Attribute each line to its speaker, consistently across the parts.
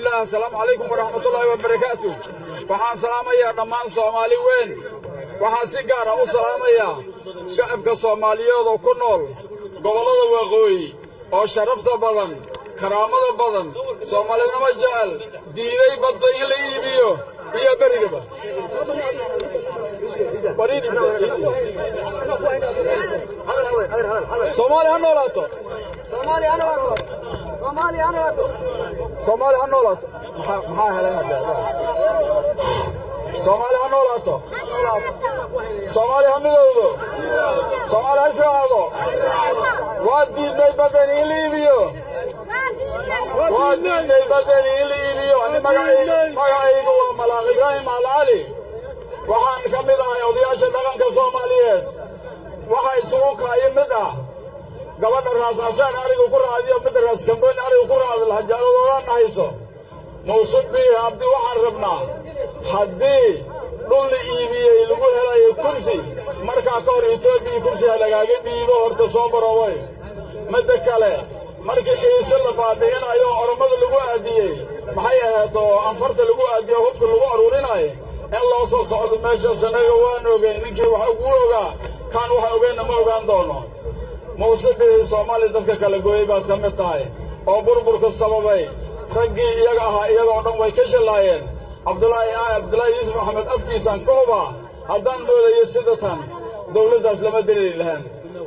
Speaker 1: bismillaah asalaamu calaykum waraxmatullaahi wabarakaatu waxaan salaamayaa dhammaan soomaali weyn. Waxaan si gaara u salaamayaa shacabka soomaaliyeed oo ku nool gobollada waqooyi oo sharafta badan karaamada badan soomaalinimo jecel diiday badda in la iibiyo iyo berigaba. Soomaali ha noolaato soomaali ha noolaato maxaa helay soomaali ha noolaato soomaali ha midowdo soomaali ha israacdo waa diidnay badan in la iibiyo waa diidnay badan in la iibiyo ani magacaygu waa malaaq ibraahim alcali waxaan ka mid ahay odayaasha dhaqanka soomaaliyeed gabadha raas xasaan arigu ku raacdiyo midda raas kamboyn arigu ku raacdo lahajaaladoodan dhahayso mawsubihi abdi waxaan rabnaa haddii dhul la iibiyey lagu helayo kursi markaa ka hor etoobiya kursiha lagaaga dhiibo horta soo baroway midda kale markii ciise la baabi'inayo oromada lagu aadiyey maxay ahayd oo anfarta lagu aadiyo hubka lagu aruurinayo in loo soo socdo meeshaas annaga waan ogeyn ninkii wax ugu ogaa kaan waxa ogeenna ma ogaan doono muuse bixii soomaaliya dadka kala gooyey baad ka mid tahay. Oo burburka sababay raggii iyaga ahaa iyagoo dhan way ka shallaayeen. Cabdulaahi cabdulaahi yuusuf maxamed afkiisaan ka huba haddaan moodayo sida tan dawladdaas lama diriiri lahaan.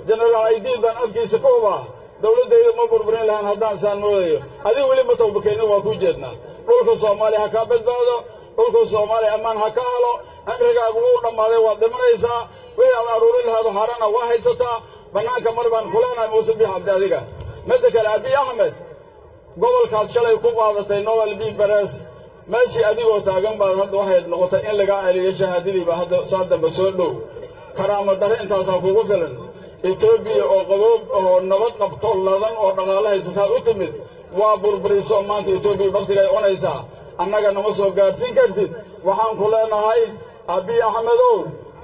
Speaker 1: Jenaraal aydiid baan afkiisa ka hubaa dawladdayda ma burburin lahaan haddaan saan moodayo. Adiga weli ma tawbakeenin waa kuu jeednaa dhulka soomaaliya ha kaa badbaado dhulka soomaaliya ammaan ha ka helo cimrigaagu wuu dhammaaday waad dhimanaysaa. Wixii aad aruurin lahaado haarana waa haysataa bannaanka mar baan kuleenahay muuse biix cabdi adiga. Midda kale abiy axmed gobolkaad shalay ku qaadatay nobel b beres meeshii adigoo taagan baad hadda waxayd noqotay in lagaa celiyo shahaadadiiba hadda saa dambe soo dhow. Karaamo darre intaasaa kugu filan. Etoobiya oo qaboob oo nabad qabto ladan oo dhaqaalo haysataad u timid waa burburiso maanta etoobiya baktigay cunaysaa annaga nama soo gaadhsiin kartid. Waxaan ku leenahay abiy axmedow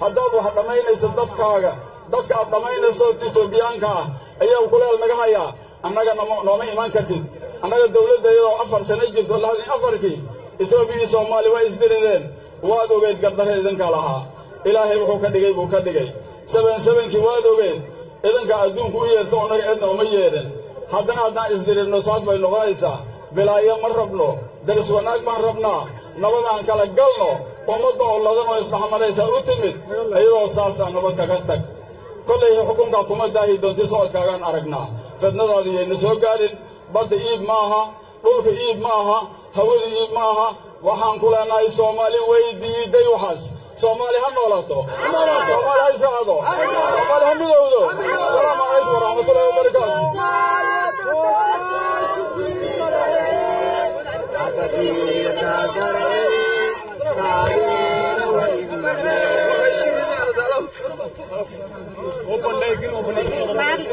Speaker 1: haddaad wax dhammaynayso dadkaaga dadka aad dhammaynayso etoobiyaanka ah ayaa kuleel naga hayaa annaga nooma imaan kartid. Annaga dawladda iyadoo afar sano jirto lahadii afarkii etoobiya iyo soomaaliya waa isdirireen waad ogeed gardarre idinka lahaa. Ilaahay wuxuu ka dhigay buu ka dhigay. Seben sebenkii waad ogeed idinka adduunku u yeerto annaga cidna uma yeedhin. Haddana haddaan isdirirno saas bay noqonaysaa. Bilaayo ma rabno daris wanaag baan rabnaa nabadaan kala galno ummadda oo ladan oo isdhaxmaraysaa u timid iyadoo saasaa nabad kaga tag kollay xukunkaa kuma daahi doonti socodkaagaan aragnaa fidnadaadu yayna soo gaadhin badda iib ma aha dhulka iib ma aha hawada iib ma aha. Waxaan ku leenahay soomaali way diiday waxaas. Soomaali ha noolaato. Soomaali ha israacdo soomaali ha midowdo. Asalaamu calaykum waraxmatullahi wabarakaatu
Speaker 2: 哪里？